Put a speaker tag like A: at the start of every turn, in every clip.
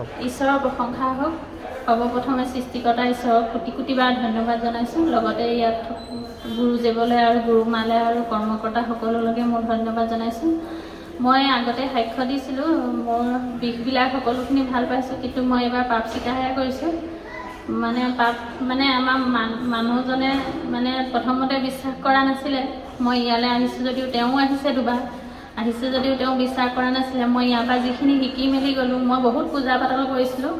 A: ঈশ্বৰৰ প্ৰশংসা হওক সৰ্বপ্ৰথমে সৃষ্টিকৰ্তা ঈশ্বৰক কোটি কোটিবাৰ ধন্যবাদ জনাইছোঁ। লগতে ইয়াত গুৰুজেৱলৈ আৰু গুৰুমালৈ আৰু কৰ্মকৰ্তা সকলোলৈকে মোৰ ধন্যবাদ জনাইছোঁ। মই আগতে সাক্ষ্য দিছিলোঁ মোৰ বিষবিলাক সকলোখিনি ভাল পাইছোঁ কিন্তু মই এইবাৰ পাপ স্বীকাৰহে কৰিছোঁ। মানে পাপ মানে আমাৰ মান মানুহজনে মানে প্ৰথমতে বিশ্বাস কৰা নাছিলে। মই ইয়ালৈ আহিছোঁ যদিও তেওঁ আহিছে দুবাৰ। আহিছে যদিও তেওঁ বিশ্বাস কৰা নাছিলে। মই ইয়াৰ পৰা যিখিনি শিকি মেলি গ'লোঁ মই বহুত পূজা পাতল কৰিছিলোঁ।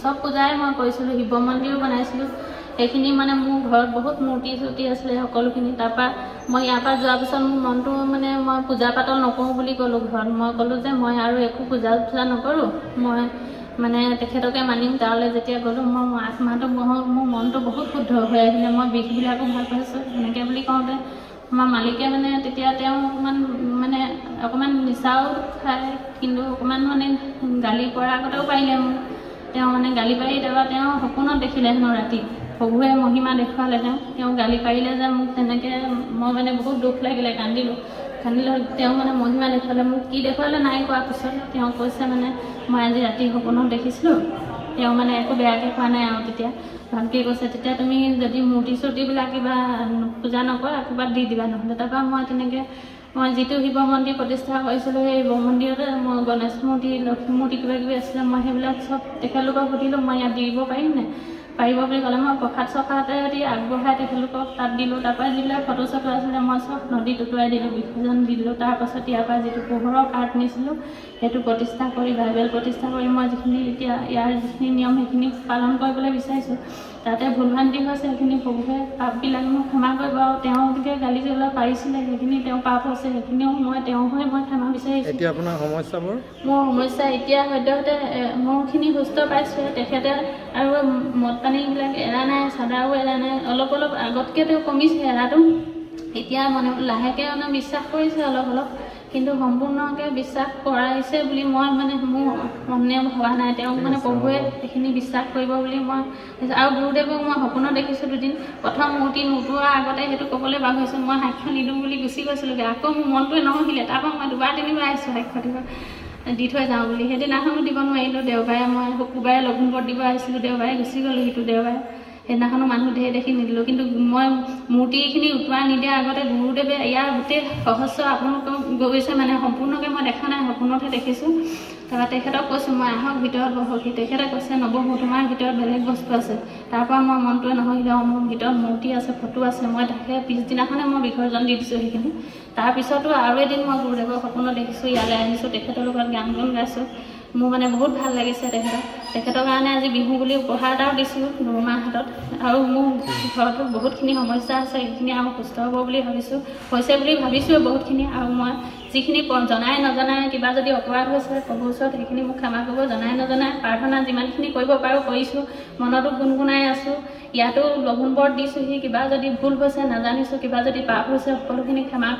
A: চব পূজাই মই কৰিছিলোঁ শিৱ মন্দিৰো বনাইছিলোঁ। সেইখিনি মানে মোৰ ঘৰত বহুত মূৰ্তি চূৰ্তি আছিলে সকলোখিনি। তাৰপৰা মই ইয়াৰ পৰা যোৱাৰ পিছত মোৰ মনটো মানে মই পূজা পাতল নকৰোঁ বুলি ক'লোঁ ঘৰত। মই ক'লোঁ যে মই আৰু একো পূজা চূজা নকৰোঁ। মই মানে তেখেতকে মানিম তালৈ যেতিয়া গ'লোঁ। মই আত্মাটো মোৰ মনটো বহুত শুদ্ধ হৈ আহিলে। মই বিষবিলাকো ভাল পাইছোঁ। সেনেকৈ বুলি কওঁতে আমাৰ মালিকে মানে তেতিয়া তেওঁ অকণমান মানে অকণমান নিচাও খায় কিন্তু অকণমান মানে গালি পৰা আগতেও পাৰিলে মোক। তেওঁ মানে গালি পাৰি তাৰপৰা তেওঁ সপোনত দেখিলে হেনো ৰাতি। প্ৰভুৱে মহিমা দেখুৱালে তেওঁ। তেওঁ গালি পাৰিলে যে মোক তেনেকৈ মই মানে বহুত দুখ লাগিলে কান্দিলোঁ। কান্দিলোঁ তেওঁ মানে মহিমা দেখুৱালে। মোক কি দেখুৱালে নাই কোৱাৰ পিছত তেওঁ কৈছে মানে মই আজি ৰাতি সপোনত দেখিছিলোঁ। তেওঁ মানে একো বেয়াকৈ কোৱা নাই আৰু তেতিয়া। ভালকৈ কৈছে তেতিয়া তুমি যদি মূৰ্তি চূৰ্তিবিলাক কিবা পূজা নকৰা ক'ৰবাত দি দিবা নহ'লে। তাৰপৰা মই তেনেকৈ মই যিটো শিৱ মন্দিৰ প্ৰতিষ্ঠা কৰিছিলোঁ সেই শিৱ মন্দিৰতে মই গণেশ মূৰ্তি লক্ষ্মী মূৰ্তি কিবা কিবি আছিলে মই সেইবিলাক চব তেখেতলোকক সুধিলোঁ মই ইয়াত দিব পাৰিম নে? পাৰিব বুলি ক'লে মই প্ৰসাদ চসাদে দি আগবঢ়াই তেখেতলোকক তাত দিলোঁ তাৰপৰা যিবিলাক ফটো চটো আছিলে মই চব নদীত উটুৱাই দিলোঁ বিসৰ্জন দিলোঁ তাৰপাছত ইয়াৰ পৰা যিটো পোহৰৰ কাৰ্ড নিছিলোঁ সেইটো প্ৰতিষ্ঠা কৰি বাইবেল প্ৰতিষ্ঠা কৰি মই যিখিনি এতিয়া ইয়াৰ যিখিনি নিয়ম সেইখিনি পালন কৰিবলৈ বিচাৰিছোঁ তাতে ভুল ভ্ৰান্তি হৈছে সেইখিনি প্ৰভুৱে পাপবিলাক মোক ক্ষমা কৰিব আৰু তেওঁলোকে গালি জলা পাৰিছিলে সেইখিনি তেওঁ পাপ হৈছে সেইখিনিও মই তেওঁ হৈ মই ক্ষমা বিচাৰিছোঁ।
B: এতিয়া আপোনাৰ সমস্যাবোৰ?
A: মোৰ সমস্যা এতিয়া সদ্যহতে মোৰখিনি সুস্থ পাইছোঁ তেখেতে আৰু মদ পানীবিলাক এৰা নাই চাদাও এৰা নাই। অলপ অলপ আগতকৈ তেওঁ কমিছে এৰাটো। এতিয়া মানে লাহেকৈ মানে বিশ্বাস কৰিছে অলপ অলপ। কিন্তু সম্পূৰ্ণকৈ বিশ্বাস কৰাইছে বুলি মই মানে মোৰ মনে ভবা নাই। তেওঁক মানে প্ৰভুৱে সেইখিনি বিশ্বাস কৰিব বুলি মই আৰু গুৰুদেৱক মই সপোনত দেখিছোঁ দুদিন। প্ৰথম মূৰ্তি নোটোৱাৰ আগতে সেইটো ক'বলৈ পাহৰিছোঁ মই সাক্ষ্য নিদিওঁ বুলি গুচি গৈছিলোঁগৈ। আকৌ মোৰ মনটোৱে নহহিলে। তাৰপৰা মই দুবাৰ তিনিবাৰ আহিছোঁ সাক্ষ্য দিব। দি থৈ যাওঁ বুলি। সেইদিনাখনো দিব নোৱাৰিলোঁ দেওবাৰে মই শুকুৰবাৰে লখিমপুৰত দিব আহিছিলোঁ দেওবাৰে গুচি গ'লোঁ সিটো দেওবাৰে। সেইদিনাখনো মানুহ ধেৰ দেখি নিদিলোঁ কিন্তু মই মূৰ্তিখিনি উটুৱাই নিদিয়াৰ আগতে গুৰুদেৱে ইয়াৰ গোটেই সহস্ৰ আপোনালোকক গৈছে মানে সম্পূৰ্ণকৈ মই দেখা নাই সপোনতহে দেখিছোঁ। তাৰপৰা তেখেতক কৈছোঁ মই আহক ভিতৰত বহকহি। তেখেতে কৈছে নবহোঁ তোমাৰ ভিতৰত বেলেগ বস্তু আছে। তাৰপৰা মই মনটোৱে নহ'লে মোৰ ভিতৰত মূৰ্তি আছে ফটো আছে মই তাকে পিছদিনাখনে মই বিসৰ্জন দি দিছোঁ সেইখিনি। তাৰপিছতো আৰু এদিন মই গুৰুদেৱৰ সপোনত দেখিছোঁ ইয়ালৈ আহিছোঁ তেখেতৰ লগত গান গান গাইছোঁ। মোৰ মানে বহুত ভাল লাগিছে তেখেতক। তেখেতৰ কাৰণে আজি বিহু বুলি উপহাৰ এটাও দিছোঁ নমাৰ হাতত। আৰু মোৰ ঘৰতো বহুতখিনি সমস্যা আছে সেইখিনি আৰু সুস্থ হ'ব বুলি ভাবিছোঁ। হৈছে বুলি ভাবিছোঁ বহুতখিনি। আৰু মই যিখিনি জনাই নজনাই কিবা যদি অপৰাধ হৈছে প্ৰভুৰ ওচৰত সেইখিনি মোক ক্ষমা কৰিব জনাই নজনাই প্ৰাৰ্থনা যিমানখিনি কৰিব পাৰোঁ কৰিছোঁ মনতো গুণগুণাই আছোঁ ইয়াতো লঘোণ বৰত দিছোঁহি কিবা যদি ভুল হৈছে নাজানিছোঁ কিবা যদি পাপ হৈছে সকলোখিনি ক্ষমা